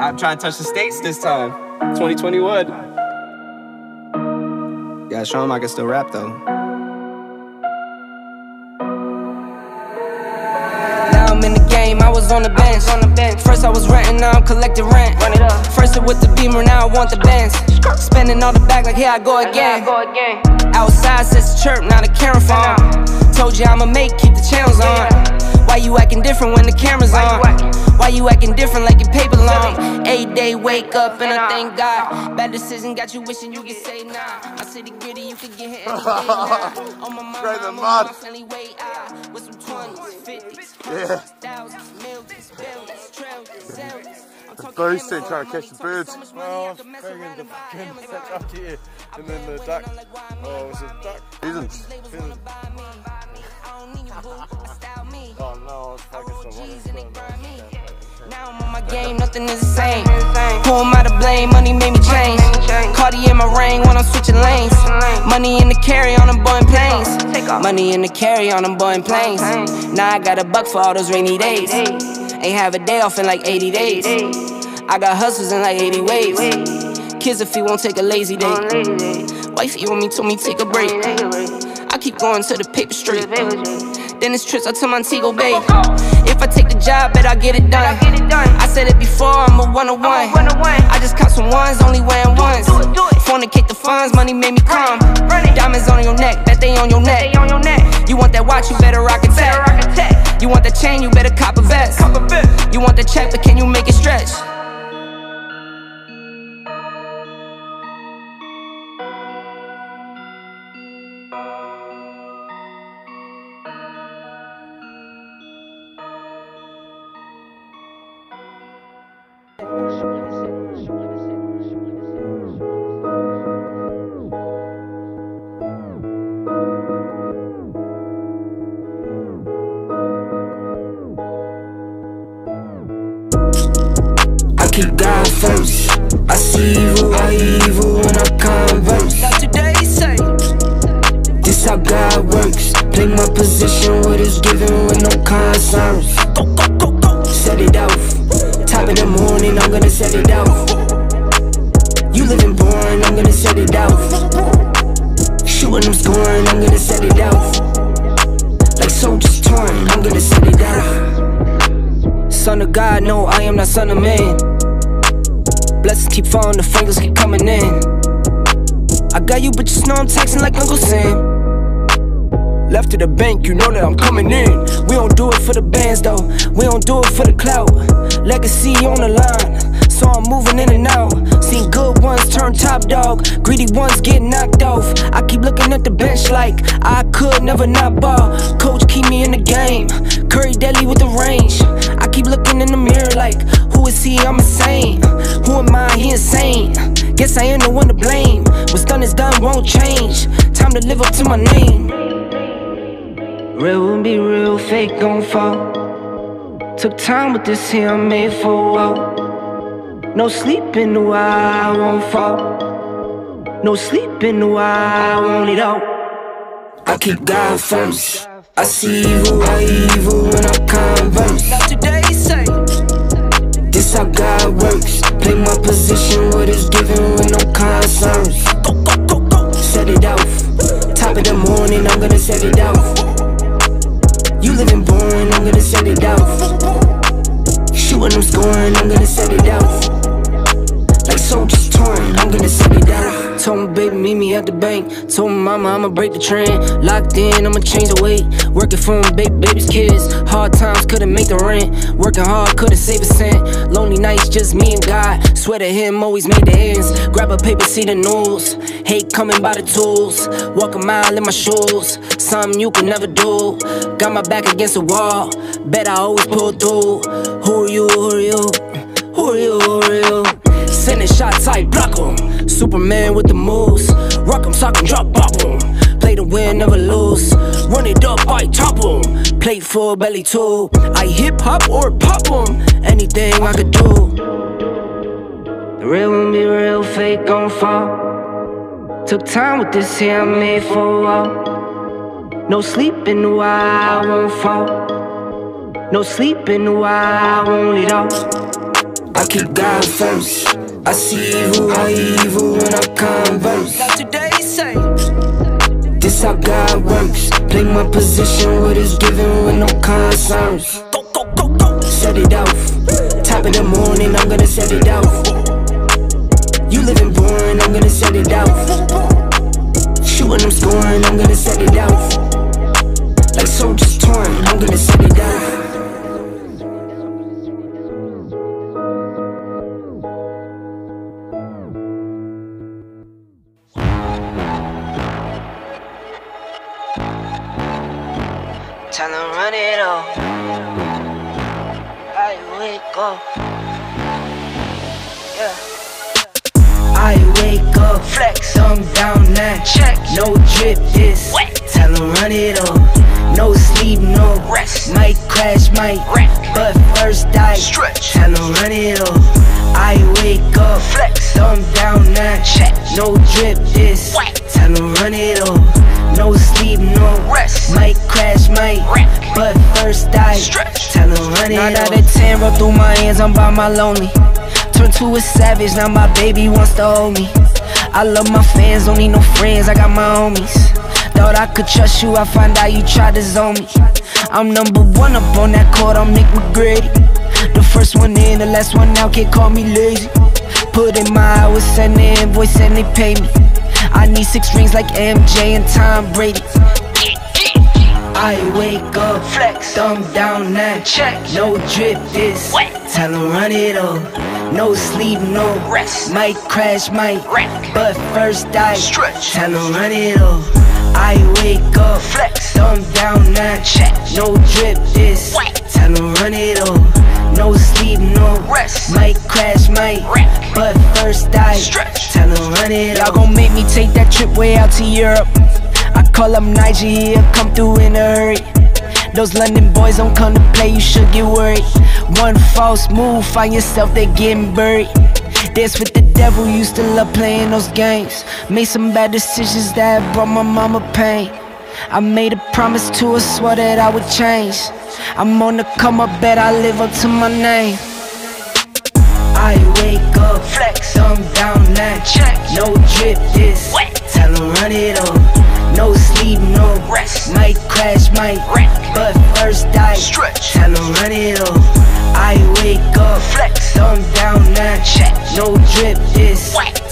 I'm trying to touch the states this time. 2021. Yeah, show him I can still rap though. Now I'm in the game, I was on the bench. On the bench. First I was renting, now I'm collecting rent. Run it up. First it with the beamer, now I want the Benz. Spending all the bag like here I go again. Outside says the chirp, now the camera phone. Told you I'ma make, keep the channels on. Why you acting different when the camera's on? Why you acting different like your paper long? Eight day wake up and I thank God. Bad decision got you wishing you could say nah. My city gritty, you could get hit any day now. On my mind, I'm on my friendly way out. With some 20s, 50s, Yeah. thousands, millions, billions, trillions, zillions. I'm talking trying to catch the birds. so much Well, oh, I I'm bringing the fucking set up here, and then the duck. Oh, was it duck? Isn't. Oh no, it's fucking someone. Now I'm on my game, nothing is the same. Who am I to blame? Money made me change. Cardi in my ring when I'm switching lanes. Money in the carry on them Boeing planes. Money in the carry on them Boeing planes. Now I got a buck for all those rainy days. Ain't have a day off in like 80 days. I got hustles in like 80 ways. Kids if he won't take a lazy day. Wifey on me told me take a break. I keep going to the paper straight. Then it's trips out to Montego Bay. If I take the job, bet I get it done. I said it before, I'm a one on one. I just caught some ones, only wearing ones. Fornicate the funds, money made me come. Diamonds on your neck, bet they on your neck. You want that watch, you better rock it tech. You want that chain, you better cop a vest. You want the check, but can you make it stretch? I keep God first. I see evil, I evil when I converse. Now today say, This how God works. Play my position, what is given with no concerns. go, go, go, go. Set it off. Top of the morning, I'm gonna set it off. You living boring, I'm gonna set it off. Shooting, I'm scoring, I'm gonna set it off. Like soldiers torn, I'm gonna set it off. Son of God, no, I am not son of man. Blessings keep falling, the fingers keep coming in. I got you, but just know I'm texting like Uncle Sam. Left to the bank, you know that I'm coming in. We don't do it for the bands though, we don't do it for the clout. Legacy on the line, so I'm moving in and out. Seen good ones turn top dog, greedy ones get knocked off. I keep looking at the bench like I could never not ball. Coach keep me in the game, Curry deadly with the range. I keep looking in the mirror like, who is he? I'm insane. Who am I? He insane. Guess I am the one to blame. What's done is done, won't change. Time to live up to my name. Real will be real, fake gon' fall. Took time with this here, I'm made for while. No sleep in the wild, I won't fall. No sleep in the wild, I want it all. I keep God first. I see evil, I evil when I converse. Now today say, This how God works. Play my position, what is given with no concerns. Set it off. Top of the morning, I'm gonna set it off. You living boring, I'm gonna set it off. Shooting, I'm scoring, I'm gonna set it off. Like soldiers torn, I'm gonna set it off. Told my baby, meet me at the bank. Told my mama, I'ma break the trend. Locked in, I'ma change the weight. Working for my baby, baby's kids. Hard times couldn't make the rent. Working hard couldn't save a cent. Lonely nights, just me and God. Swear to him, always made the ends. Grab a paper, see the news. Hate coming by the tools. Walk a mile in my shoes. Something you can never do. Got my back against the wall. Bet I always pull through. Who are you? Who are you? Who are you? Who are you? Sending shots, I block 'em. Superman with the moves. Rock 'em, sock 'em, drop, pop 'em. Play to win, never lose. Run it up, I top 'em. Play full belly too. I hip hop or pop 'em. Anything I could do. The real won't be real, fake gon' fall. Took time with this here, I made for a while. No sleep in the while, I won't fall. No sleep in the while, I want it all. I keep God first. I see evil, I evil when I converse. Not today, say. This how God works. Play my position, what is given with no concerns. Go, go, go, go. Set it off. Top of the morning, I'm gonna set it off. You living boring, I'm gonna set it off. Shooting, I'm scoring, I'm gonna set it off. Like soldiers torn, I'm gonna set it off. To run it all. I wake up. Yeah. I wake up, Flex. thumb down now. Check. No drip, this. Wet. Tell 'em run it up. No sleep, no Rest. Might crash, might Wreck. But first I Stretch. Tell 'em run it up. I wake up, Flex. thumb down now. Check. No drip, this. Wet. Tell 'em run it up. No sleep, Nine out of ten, roll through my hands, I'm by my lonely. Turn to a savage, now my baby wants to hold me. I love my fans, don't need no friends, I got my homies. Thought I could trust you, I find out you tried to zone me. I'm number one up on that court, I'm Nick McGrady. The first one in, the last one out, can't call me lazy. Put in my hours, send the invoice, and they pay me. I need six rings like MJ and Tom Brady. I wake up, Flex. thumb down now. Check. No drip, this. Wet. Tell 'em run it up. No sleep, no Rest. Might crash, might Wreck. But first I Stretch. Tell 'em run it up. I wake up, Flex. thumb down now. Check. No drip, this. Wet. Tell 'em run it up. No sleep, no Rest. Might crash, might Wreck. But first I Stretch. Tell 'em run it Y'all up. gon' make me take that trip way out to Europe. I call up Niger, he'll come through in a hurry. Those London boys don't come to play, you should get worried. One false move, find yourself they getting buried. Dance with the devil, used to love playing those games. Made some bad decisions that brought my mama pain. I made a promise to her, swore that I would change. I'm on the come up, bet I live up to my name. I wake up, Flex. thumb down now. Check. No Might crash, might Wreck. But first I Stretch. Tell 'em run it up. I wake up, Flex. thumb down now. Check. No drip, this. Wet.